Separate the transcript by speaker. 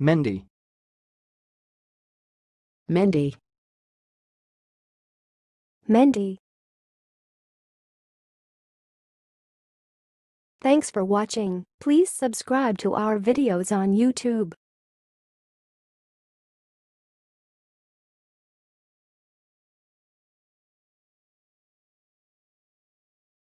Speaker 1: Mendy.
Speaker 2: Mendy,
Speaker 3: Mendy. Thanks for watching. Please subscribe to our videos on YouTube.